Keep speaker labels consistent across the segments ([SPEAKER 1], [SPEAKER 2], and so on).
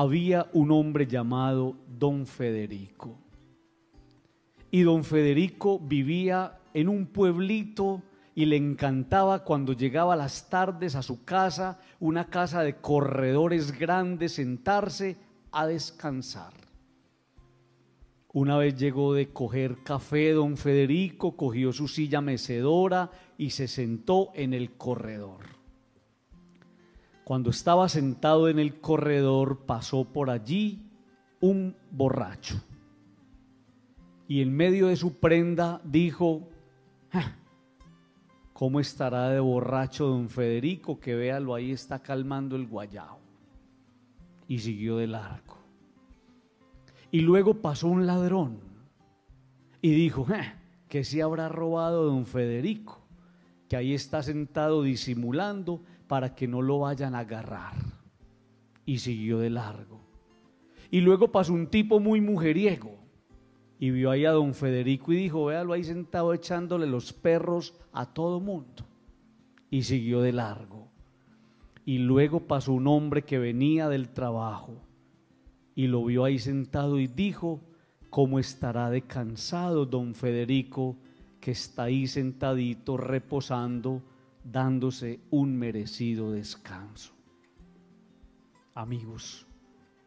[SPEAKER 1] había un hombre llamado don Federico. Y don Federico vivía en un pueblito y le encantaba cuando llegaba las tardes a su casa, una casa de corredores grandes, sentarse a descansar. Una vez llegó de coger café don Federico, cogió su silla mecedora y se sentó en el corredor. Cuando estaba sentado en el corredor pasó por allí un borracho. Y en medio de su prenda dijo, ah, ¿cómo estará de borracho don Federico? Que véalo ahí está calmando el guayao. Y siguió de largo. Y luego pasó un ladrón y dijo, eh, que se habrá robado don Federico, que ahí está sentado disimulando para que no lo vayan a agarrar. Y siguió de largo. Y luego pasó un tipo muy mujeriego y vio ahí a don Federico y dijo, véalo ahí sentado echándole los perros a todo mundo. Y siguió de largo. Y luego pasó un hombre que venía del trabajo y lo vio ahí sentado y dijo, ¿cómo estará de cansado don Federico que está ahí sentadito reposando, dándose un merecido descanso? Amigos,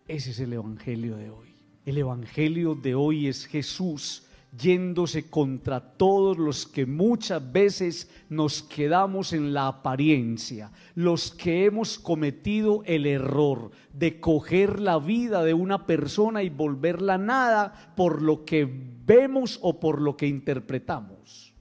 [SPEAKER 1] ese es el Evangelio de hoy. El Evangelio de hoy es Jesús yéndose contra todos los que muchas veces nos quedamos en la apariencia, los que hemos cometido el error de coger la vida de una persona y volverla nada por lo que vemos o por lo que interpretamos.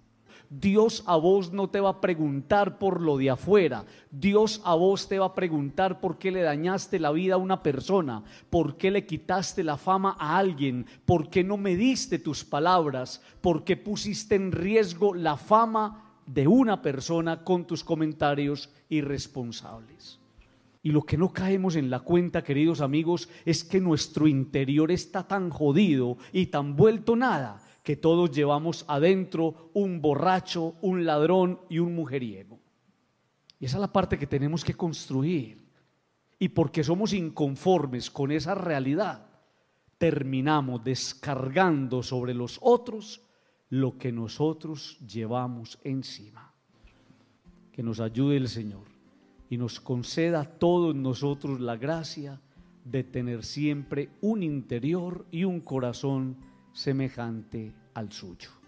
[SPEAKER 1] Dios a vos no te va a preguntar por lo de afuera. Dios a vos te va a preguntar por qué le dañaste la vida a una persona, por qué le quitaste la fama a alguien, por qué no me diste tus palabras, por qué pusiste en riesgo la fama de una persona con tus comentarios irresponsables. Y lo que no caemos en la cuenta, queridos amigos, es que nuestro interior está tan jodido y tan vuelto nada que todos llevamos adentro un borracho, un ladrón y un mujeriego. Y esa es la parte que tenemos que construir. Y porque somos inconformes con esa realidad, terminamos descargando sobre los otros lo que nosotros llevamos encima. Que nos ayude el Señor y nos conceda a todos nosotros la gracia de tener siempre un interior y un corazón semejante al suyo.